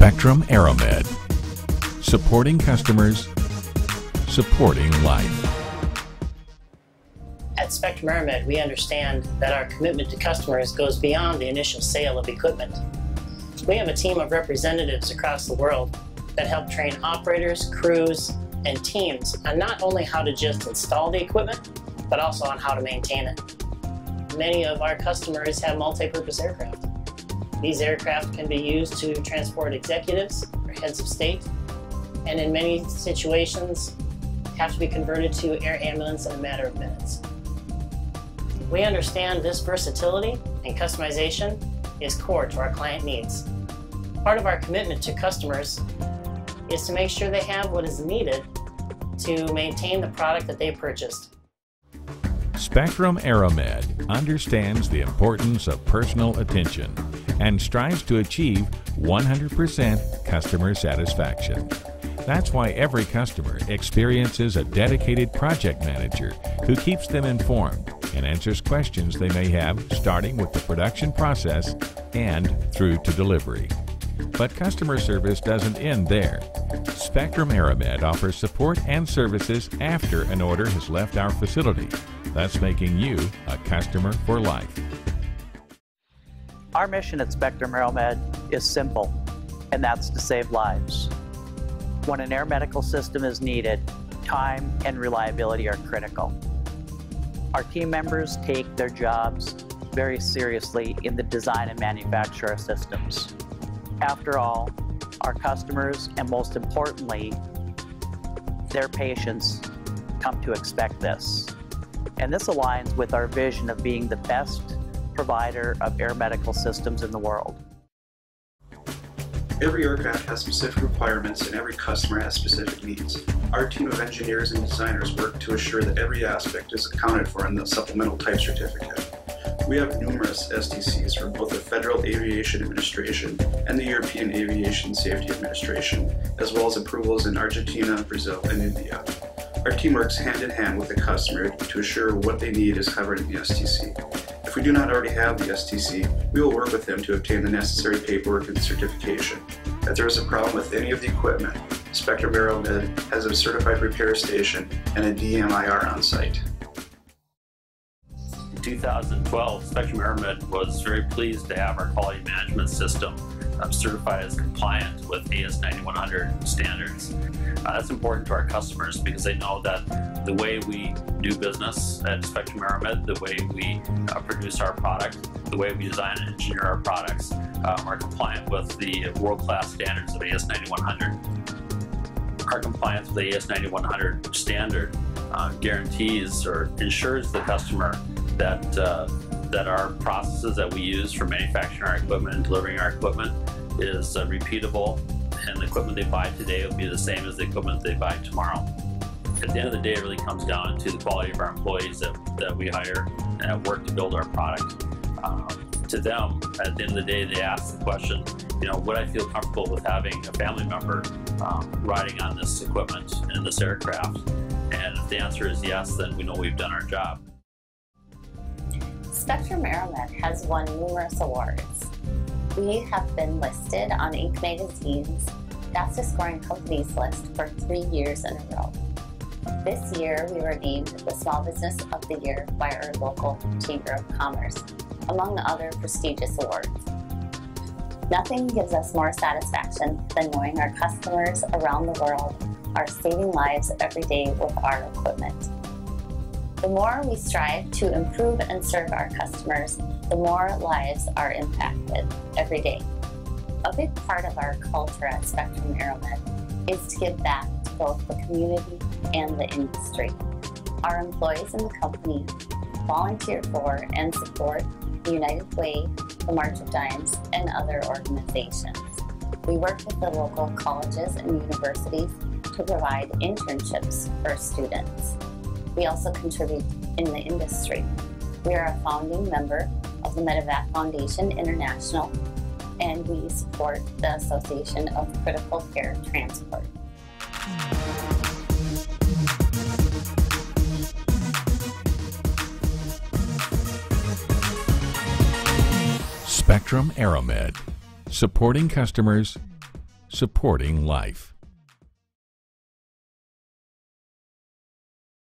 Spectrum Aeromed. Supporting customers, supporting life. At Spectrum Aeromed, we understand that our commitment to customers goes beyond the initial sale of equipment. We have a team of representatives across the world that help train operators, crews, and teams on not only how to just install the equipment, but also on how to maintain it. Many of our customers have multi-purpose aircraft. These aircraft can be used to transport executives or heads of state, and in many situations have to be converted to air ambulance in a matter of minutes. We understand this versatility and customization is core to our client needs. Part of our commitment to customers is to make sure they have what is needed to maintain the product that they purchased. Spectrum Aeromed understands the importance of personal attention and strives to achieve 100% customer satisfaction. That's why every customer experiences a dedicated project manager who keeps them informed and answers questions they may have starting with the production process and through to delivery. But customer service doesn't end there. Spectrum Aeromed offers support and services after an order has left our facility, thus making you a customer for life. Our mission at Spectrum Aeromed is simple, and that's to save lives. When an air medical system is needed, time and reliability are critical. Our team members take their jobs very seriously in the design and manufacture of systems. After all, our customers, and most importantly, their patients come to expect this. And this aligns with our vision of being the best provider of air medical systems in the world. Every aircraft has specific requirements and every customer has specific needs. Our team of engineers and designers work to assure that every aspect is accounted for in the supplemental type certificate. We have numerous STCs from both the Federal Aviation Administration and the European Aviation Safety Administration, as well as approvals in Argentina, Brazil, and India. Our team works hand in hand with the customer to assure what they need is covered in the STC. If we do not already have the STC, we will work with them to obtain the necessary paperwork and certification. If there is a problem with any of the equipment, Spectrum Aeromed has a certified repair station and a DMIR on site. In 2012, Spectrum Aeromed was very pleased to have our quality management system certified as compliant with AS9100 standards. Uh, that's important to our customers because they know that the way we do business at Spectrum Aeromed, the way we uh, produce our product, the way we design and engineer our products um, are compliant with the world-class standards of AS9100. Our compliance with the AS9100 standard uh, guarantees or ensures the customer that uh, that our processes that we use for manufacturing our equipment and delivering our equipment is uh, repeatable and the equipment they buy today will be the same as the equipment they buy tomorrow. At the end of the day, it really comes down to the quality of our employees that, that we hire and work to build our product. Um, to them, at the end of the day, they ask the question, you know, would I feel comfortable with having a family member um, riding on this equipment in this aircraft? And if the answer is yes, then we know we've done our job. Spectrum Aeromed has won numerous awards. We have been listed on Inc. magazine's fastest growing companies list for three years in a row. This year, we were named the Small Business of the Year by our local Chamber of Commerce, among other prestigious awards. Nothing gives us more satisfaction than knowing our customers around the world are saving lives every day with our equipment. The more we strive to improve and serve our customers, the more lives are impacted every day. A big part of our culture at Spectrum Aeromed is to give back to both the community and the industry. Our employees in the company volunteer for and support the United Way, the March of Dimes, and other organizations. We work with the local colleges and universities to provide internships for students. We also contribute in the industry. We are a founding member of the Medevac Foundation International, and we support the Association of Critical Care Transport. Spectrum Aeromed, supporting customers, supporting life.